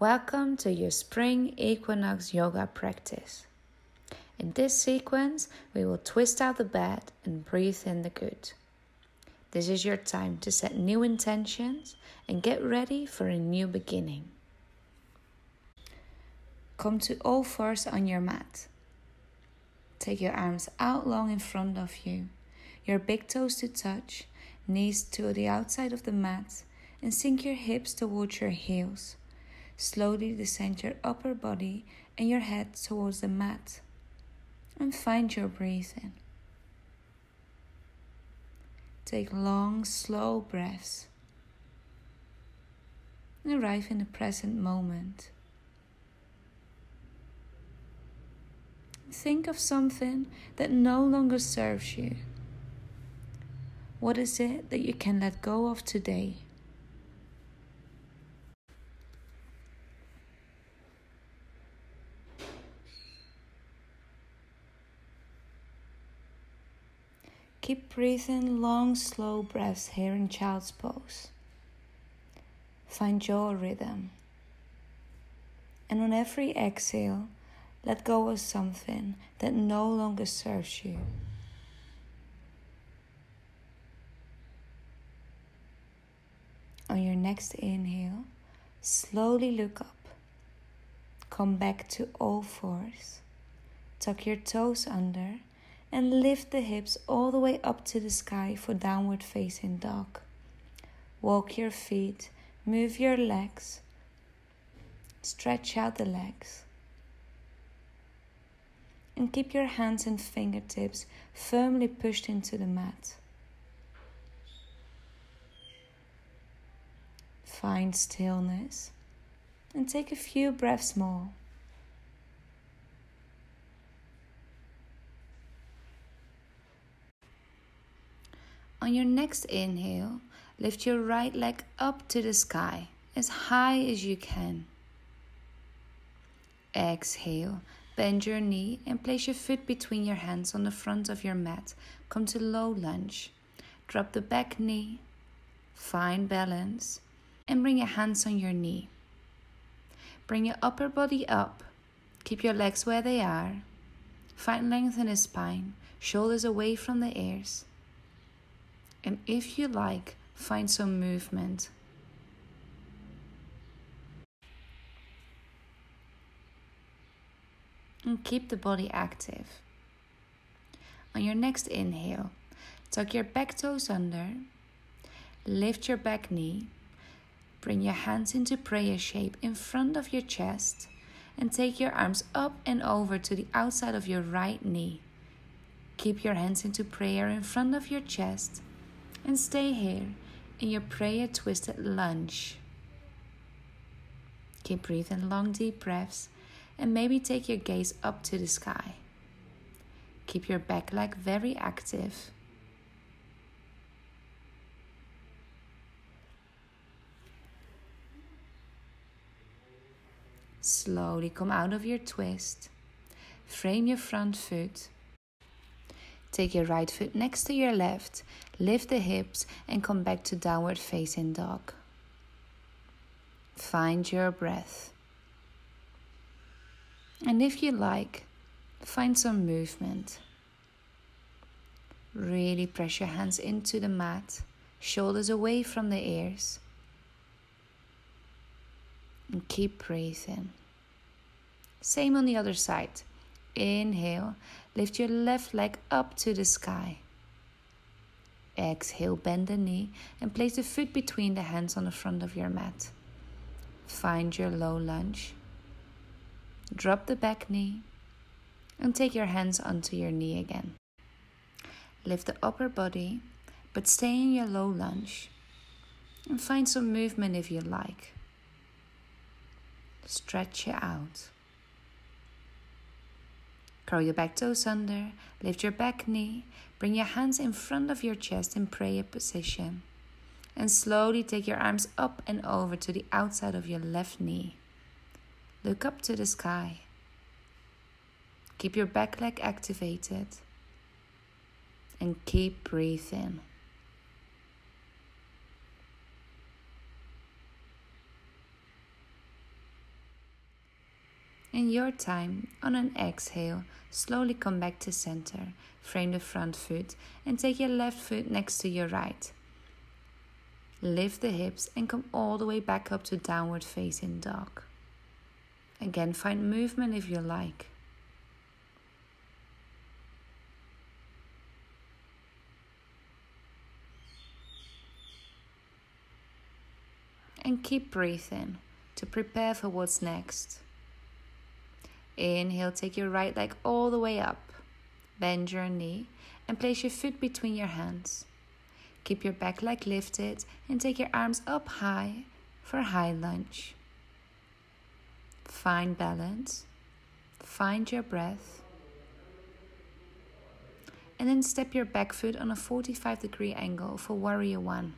Welcome to your spring equinox yoga practice. In this sequence, we will twist out the bad and breathe in the good. This is your time to set new intentions and get ready for a new beginning. Come to all fours on your mat. Take your arms out long in front of you, your big toes to touch, knees to the outside of the mat, and sink your hips towards your heels Slowly descend your upper body and your head towards the mat and find your breathing. Take long, slow breaths and arrive in the present moment. Think of something that no longer serves you. What is it that you can let go of today? Keep breathing long, slow breaths here in child's pose. Find your rhythm. And on every exhale, let go of something that no longer serves you. On your next inhale, slowly look up. Come back to all fours. Tuck your toes under and lift the hips all the way up to the sky for downward facing dog. Walk your feet, move your legs, stretch out the legs. And keep your hands and fingertips firmly pushed into the mat. Find stillness and take a few breaths more. On your next inhale, lift your right leg up to the sky as high as you can. Exhale, bend your knee and place your foot between your hands on the front of your mat. Come to low lunge. Drop the back knee, find balance, and bring your hands on your knee. Bring your upper body up. Keep your legs where they are. Find length in the spine, shoulders away from the ears. And if you like, find some movement. And keep the body active. On your next inhale, tuck your back toes under, lift your back knee, bring your hands into prayer shape in front of your chest, and take your arms up and over to the outside of your right knee. Keep your hands into prayer in front of your chest and stay here in your prayer twisted lunge. Keep breathing long, deep breaths and maybe take your gaze up to the sky. Keep your back leg very active. Slowly come out of your twist. Frame your front foot Take your right foot next to your left, lift the hips, and come back to downward facing dog. Find your breath. And if you like, find some movement. Really press your hands into the mat, shoulders away from the ears. And keep breathing. Same on the other side. Inhale, lift your left leg up to the sky. Exhale, bend the knee and place the foot between the hands on the front of your mat. Find your low lunge. Drop the back knee and take your hands onto your knee again. Lift the upper body, but stay in your low lunge and find some movement if you like. Stretch it out. Curl your back toes under, lift your back knee, bring your hands in front of your chest in prayer position. And slowly take your arms up and over to the outside of your left knee. Look up to the sky. Keep your back leg activated. And keep breathing. In your time, on an exhale, slowly come back to center. Frame the front foot and take your left foot next to your right. Lift the hips and come all the way back up to downward facing dog. Again, find movement if you like. And keep breathing to prepare for what's next. Inhale, take your right leg all the way up. Bend your knee and place your foot between your hands. Keep your back leg lifted and take your arms up high for high lunge. Find balance. Find your breath. And then step your back foot on a 45 degree angle for warrior one.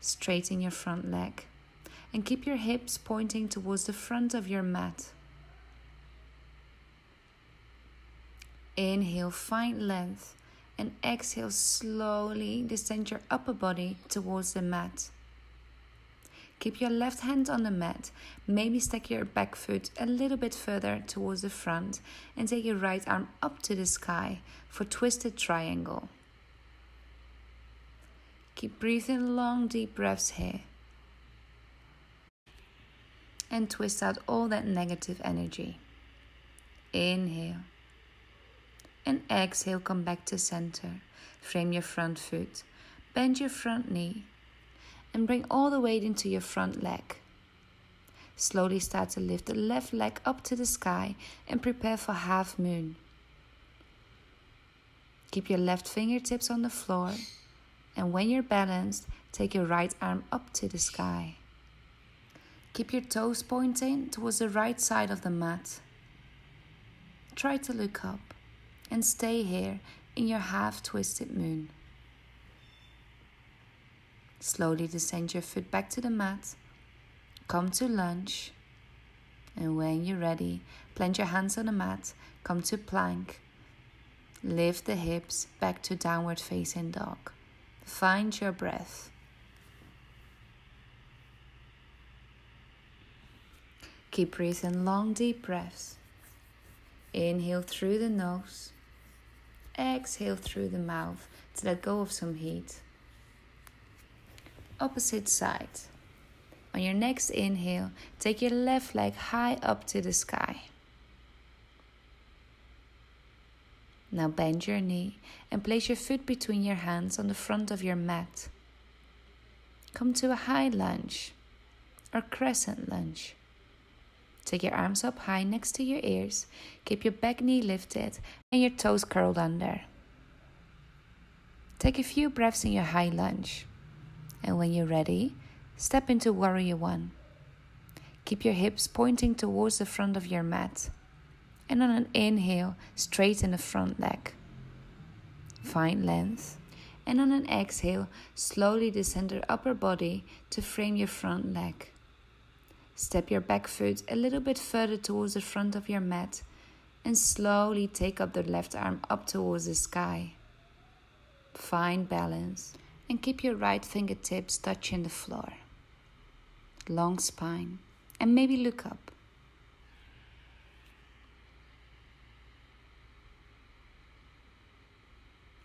Straighten your front leg and keep your hips pointing towards the front of your mat. Inhale, find length, and exhale, slowly descend your upper body towards the mat. Keep your left hand on the mat. Maybe stack your back foot a little bit further towards the front and take your right arm up to the sky for twisted triangle. Keep breathing long, deep breaths here. And twist out all that negative energy. Inhale and exhale, come back to center. Frame your front foot, bend your front knee, and bring all the weight into your front leg. Slowly start to lift the left leg up to the sky and prepare for half moon. Keep your left fingertips on the floor, and when you're balanced, take your right arm up to the sky. Keep your toes pointing towards the right side of the mat. Try to look up and stay here in your half twisted moon. Slowly descend your foot back to the mat. Come to lunge. And when you're ready, plant your hands on the mat. Come to plank. Lift the hips back to downward facing dog. Find your breath. Keep breathing long, deep breaths. Inhale through the nose. Exhale through the mouth to let go of some heat. Opposite side. On your next inhale, take your left leg high up to the sky. Now bend your knee and place your foot between your hands on the front of your mat. Come to a high lunge or crescent lunge. Take your arms up high next to your ears. Keep your back knee lifted and your toes curled under. Take a few breaths in your high lunge. And when you're ready, step into Warrior One. Keep your hips pointing towards the front of your mat. And on an inhale, straighten the front leg. Find length. And on an exhale, slowly descend your upper body to frame your front leg. Step your back foot a little bit further towards the front of your mat and slowly take up the left arm up towards the sky. Find balance and keep your right fingertips touching the floor. Long spine and maybe look up.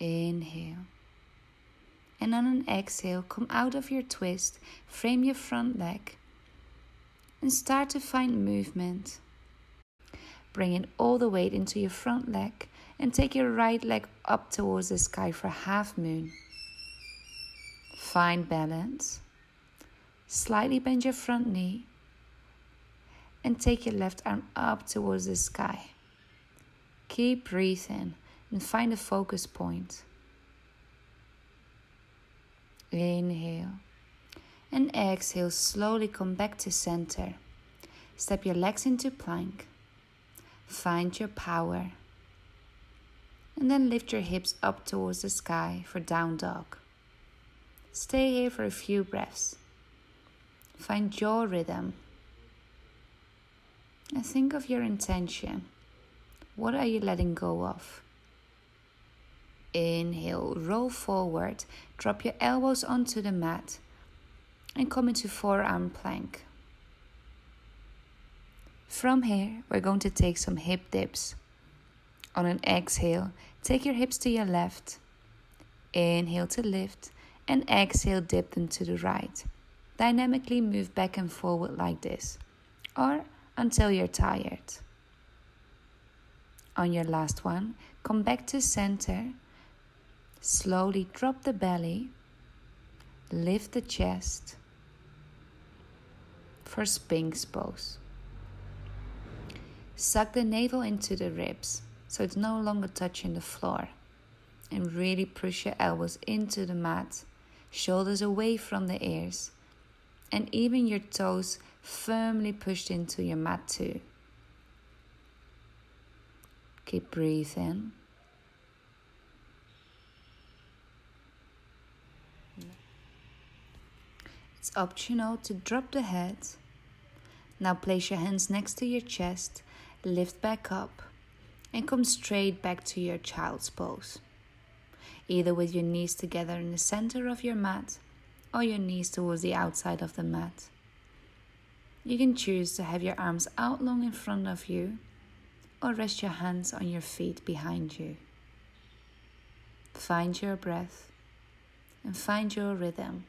Inhale. And on an exhale, come out of your twist, frame your front leg and start to find movement. Bring in all the weight into your front leg and take your right leg up towards the sky for half moon. Find balance. Slightly bend your front knee and take your left arm up towards the sky. Keep breathing and find a focus point. Inhale and exhale, slowly come back to center. Step your legs into plank. Find your power. And then lift your hips up towards the sky for down dog. Stay here for a few breaths. Find your rhythm. And think of your intention. What are you letting go of? Inhale, roll forward, drop your elbows onto the mat and come into forearm plank. From here, we're going to take some hip dips. On an exhale, take your hips to your left. Inhale to lift and exhale, dip them to the right. Dynamically move back and forward like this, or until you're tired. On your last one, come back to center. Slowly drop the belly, lift the chest for Sphinx pose. Suck the navel into the ribs so it's no longer touching the floor. And really push your elbows into the mat, shoulders away from the ears, and even your toes firmly pushed into your mat too. Keep breathing. It's optional to drop the head. Now place your hands next to your chest, lift back up, and come straight back to your child's pose. Either with your knees together in the center of your mat or your knees towards the outside of the mat. You can choose to have your arms out long in front of you or rest your hands on your feet behind you. Find your breath and find your rhythm.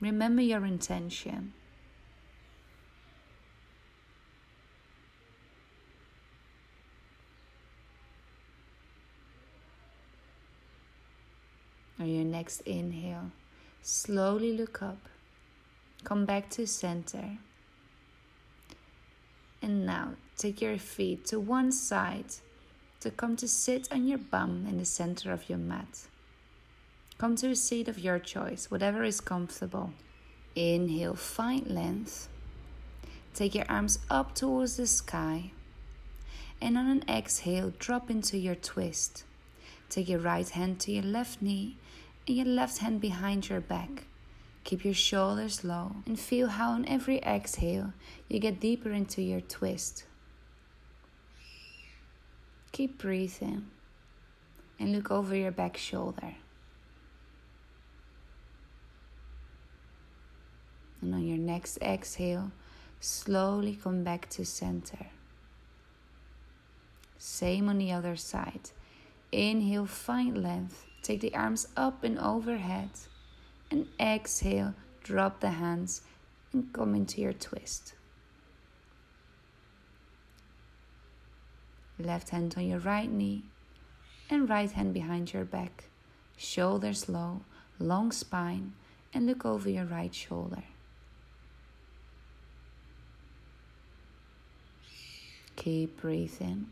Remember your intention. On your next inhale, slowly look up, come back to center. And now take your feet to one side to come to sit on your bum in the center of your mat. Come to a seat of your choice, whatever is comfortable. Inhale, find length. Take your arms up towards the sky. And on an exhale, drop into your twist. Take your right hand to your left knee and your left hand behind your back. Keep your shoulders low and feel how on every exhale you get deeper into your twist. Keep breathing and look over your back shoulder. And on your next exhale, slowly come back to center. Same on the other side. Inhale, find length. Take the arms up and overhead. And exhale, drop the hands and come into your twist. Left hand on your right knee and right hand behind your back. Shoulders low, long spine, and look over your right shoulder. Keep breathing.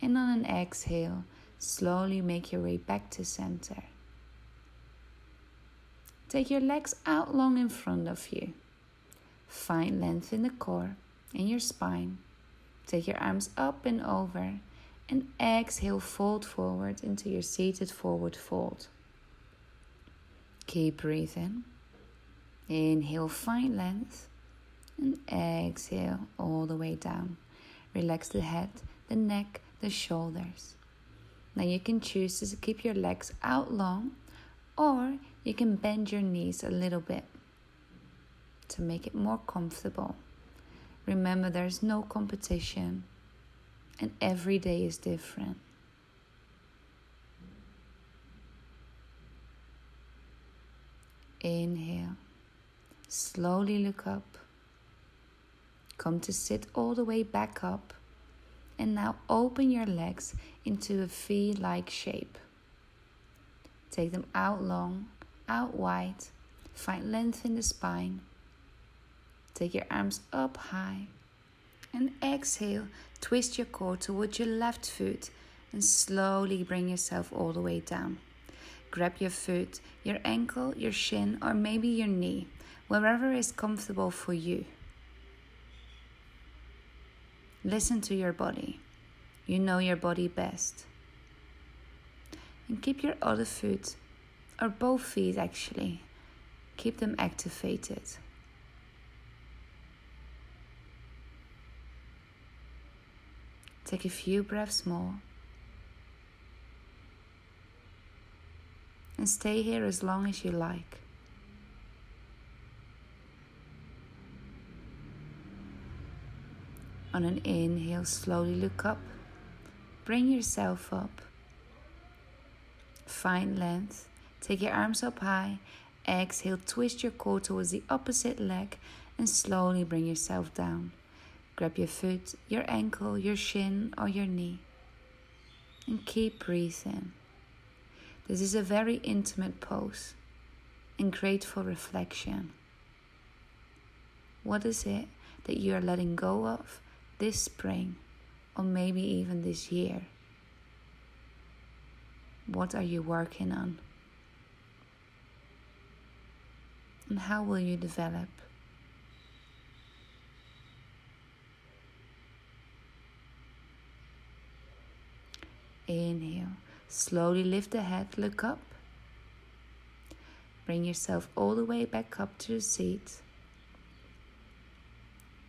And on an exhale, slowly make your way back to center. Take your legs out long in front of you. Find length in the core and your spine. Take your arms up and over and exhale, fold forward into your seated forward fold. Keep breathing. Inhale, find length and exhale all the way down. Relax the head, the neck, the shoulders. Now you can choose to keep your legs out long or you can bend your knees a little bit to make it more comfortable. Remember, there's no competition and every day is different. Inhale, slowly look up. Come to sit all the way back up. And now open your legs into a V like shape. Take them out long, out wide. Find length in the spine. Take your arms up high. And exhale, twist your core towards your left foot and slowly bring yourself all the way down. Grab your foot, your ankle, your shin, or maybe your knee, wherever is comfortable for you. Listen to your body. You know your body best. And keep your other foot, or both feet actually, keep them activated. Take a few breaths more. And stay here as long as you like. On an inhale, slowly look up. Bring yourself up. Find length. Take your arms up high. Exhale, twist your core towards the opposite leg and slowly bring yourself down. Grab your foot, your ankle, your shin, or your knee. And keep breathing. This is a very intimate pose and grateful reflection. What is it that you are letting go of this spring or maybe even this year? What are you working on? And how will you develop? Inhale. Slowly lift the head, look up. Bring yourself all the way back up to the seat.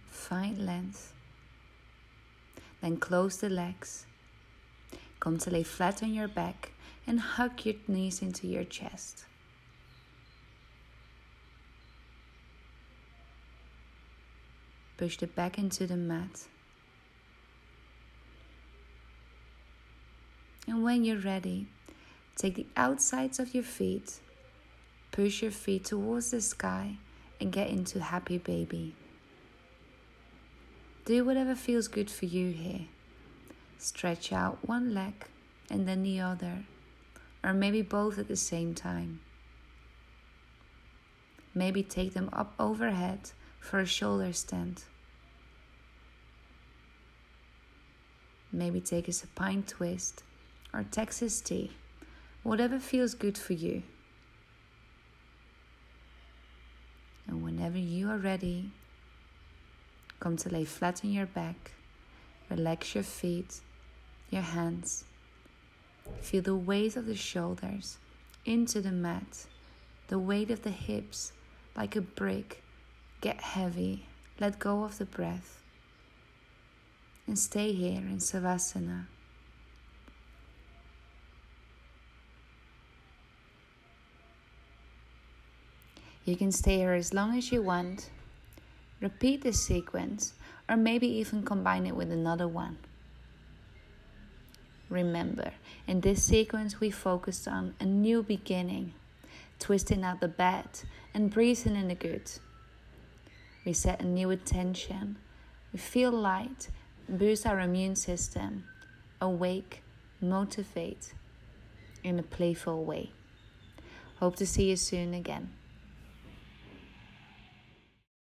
Find length. Then close the legs. Come to lay flat on your back and hug your knees into your chest. Push the back into the mat. And when you're ready, take the outsides of your feet, push your feet towards the sky, and get into happy baby. Do whatever feels good for you here. Stretch out one leg and then the other, or maybe both at the same time. Maybe take them up overhead for a shoulder stand. Maybe take a supine twist or Texas tea, whatever feels good for you. And whenever you are ready, come to lay flat on your back, relax your feet, your hands. Feel the weight of the shoulders into the mat, the weight of the hips like a brick. Get heavy, let go of the breath, and stay here in Savasana. You can stay here as long as you want. Repeat this sequence, or maybe even combine it with another one. Remember, in this sequence, we focused on a new beginning, twisting out the bad and breathing in the good. We set a new intention, we feel light, boost our immune system, awake, motivate in a playful way. Hope to see you soon again.